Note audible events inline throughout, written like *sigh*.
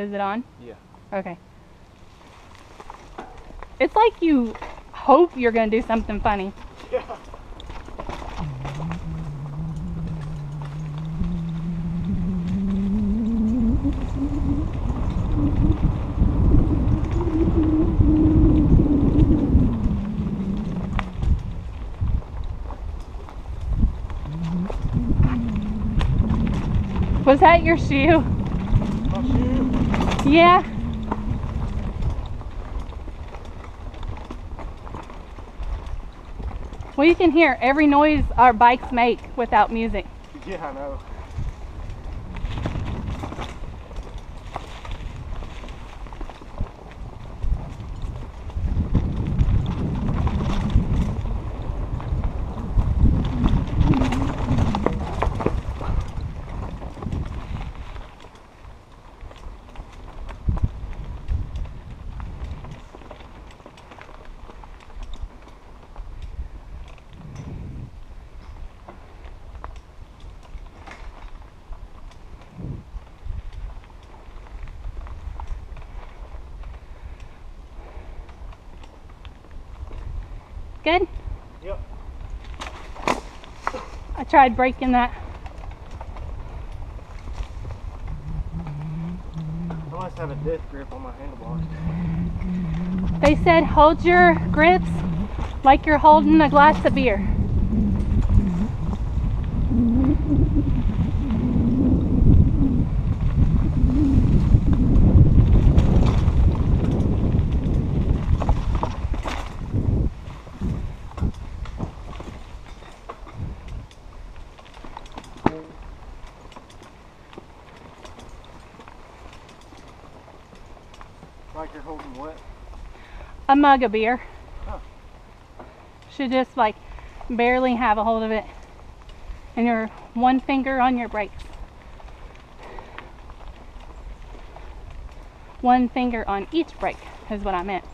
Is it on? Yeah. Okay. It's like you hope you're gonna do something funny. Yeah. Was that your shoe? Yeah. Well, you can hear every noise our bikes make without music. Yeah, I know. Good? Yep. I tried breaking that. I must have a death grip on my handlebars. They said hold your grips like you're holding a glass of beer. Like you're holding what? A mug of beer. Should just like barely have a hold of it. And your one finger on your brakes. One finger on each brake is what I meant.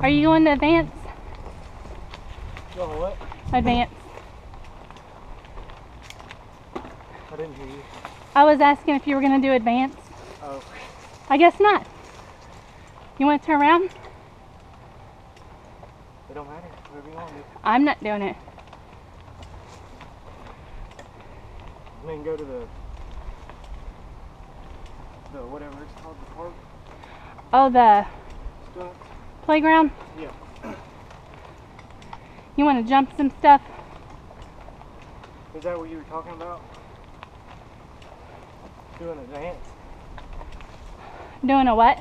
Are you going to advance? Go what? Advance. I didn't hear you. I was asking if you were going to do advance. Oh. I guess not. You want to turn around? It don't matter. Whatever you want to do. I'm not doing it. And then go to the the whatever it's called, the park Oh, the stuff. Playground? Yeah. You want to jump some stuff? Is that what you were talking about? Doing a dance? Doing a what?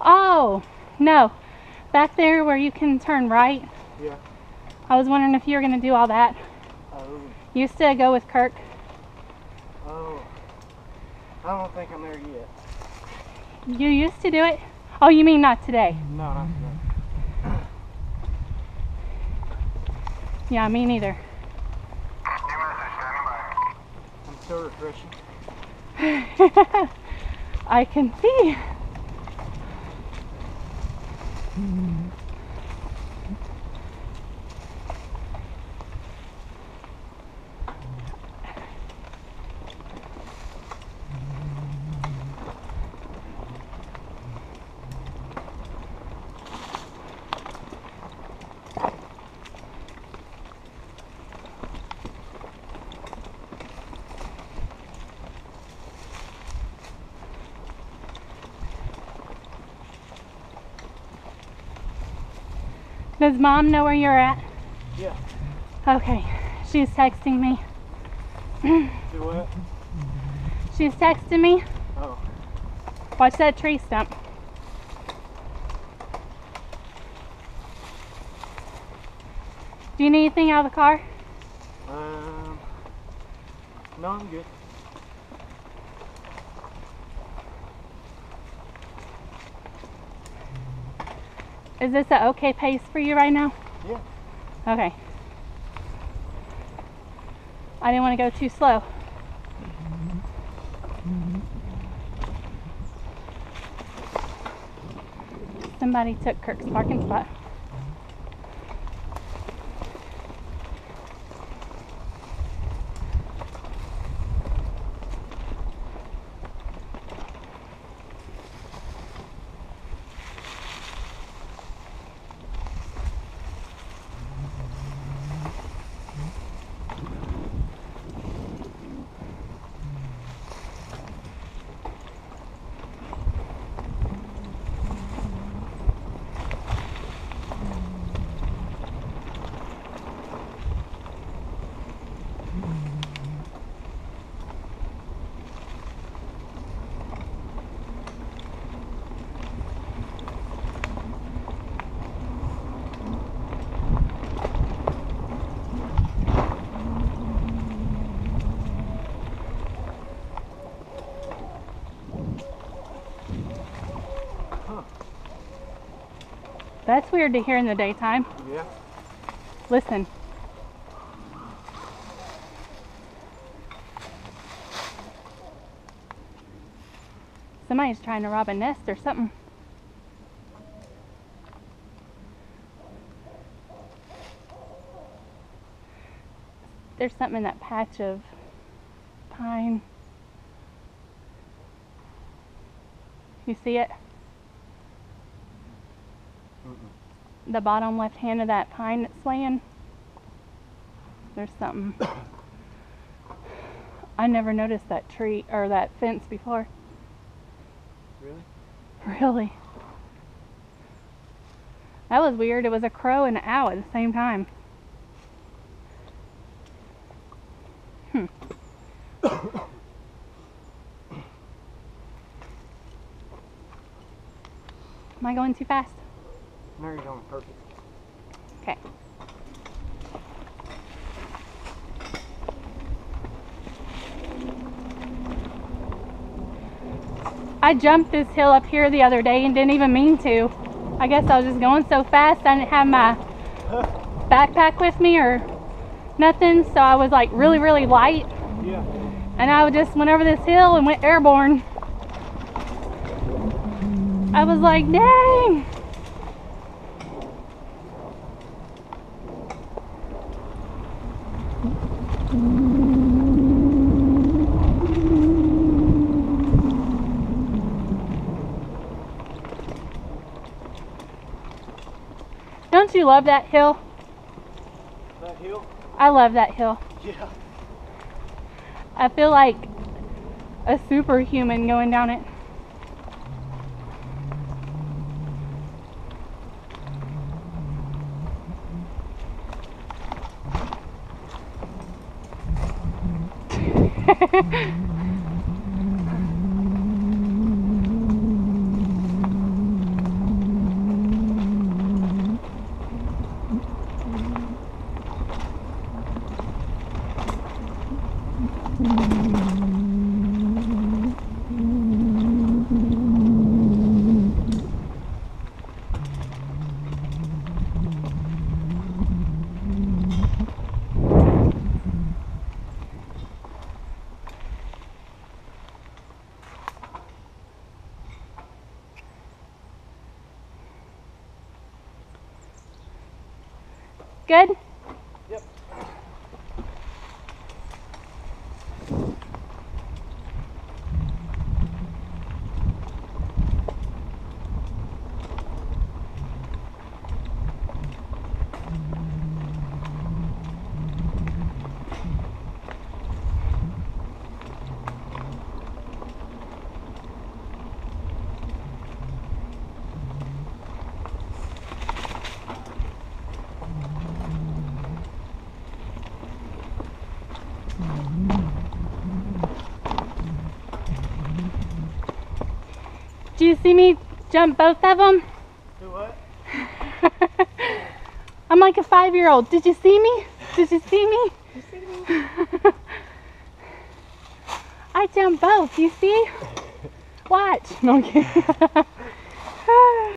Oh, no. Back there where you can turn right. Yeah. I was wondering if you were going to do all that. Oh. Used to go with Kirk. Oh. I don't think I'm there yet. You used to do it? Oh, you mean not today? No, not today. Yeah, me neither. I'm still refreshing. *laughs* I can see. Does mom know where you're at? Yeah. Okay. She's texting me. Do what? She's texting me. Oh. Watch that tree stump. Do you need anything out of the car? Um. No, I'm good. Is this an okay pace for you right now? Yeah. Okay. I didn't want to go too slow. Somebody took Kirk's parking spot. That's weird to hear in the daytime. Yeah. Listen. Somebody's trying to rob a nest or something. There's something in that patch of pine. You see it? Mm-mm. the bottom left hand of that pine that's laying, there's something. I never noticed that tree or that fence before. Really? Really? That was weird. It was a crow and an owl at the same time. Hmm. Am I going too fast? You're going perfect. Okay. I jumped this hill up here the other day and didn't even mean to. I guess I was just going so fast I didn't have my backpack with me or nothing, so I was like really, really light. Yeah. And I just went over this hill and went airborne. I was like, dang! Don't you love that hill? That hill? I love that hill. Yeah. I feel like a superhuman going down it. *laughs* Good? Do you see me jump both of them? Do what? *laughs* I'm like a five year old. Did you see me? Did you see me? *laughs* I jumped both. You see? *laughs* Watch. No.